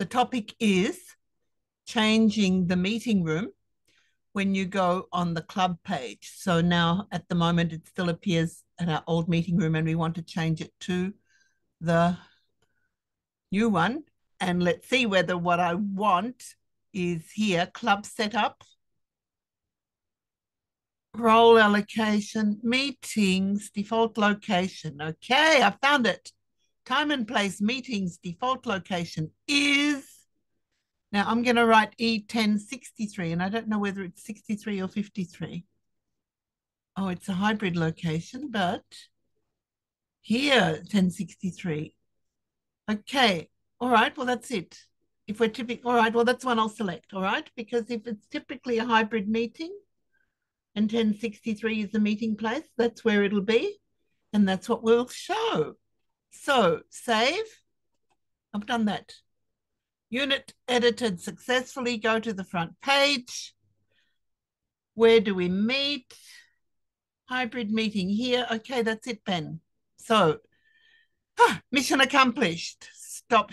the topic is changing the meeting room when you go on the club page. So now at the moment, it still appears at our old meeting room and we want to change it to the new one. And let's see whether what I want is here, club setup, role allocation, meetings, default location. Okay, I found it. Time and place meetings default location is, now I'm going to write E1063 and I don't know whether it's 63 or 53. Oh, it's a hybrid location, but here 1063. Okay, all right, well, that's it. If we're typically, all right, well, that's one I'll select, all right? Because if it's typically a hybrid meeting and 1063 is the meeting place, that's where it'll be. And that's what we'll show. So save. I've done that. Unit edited successfully. Go to the front page. Where do we meet? Hybrid meeting here. Okay, that's it, Ben. So, mission accomplished. Stop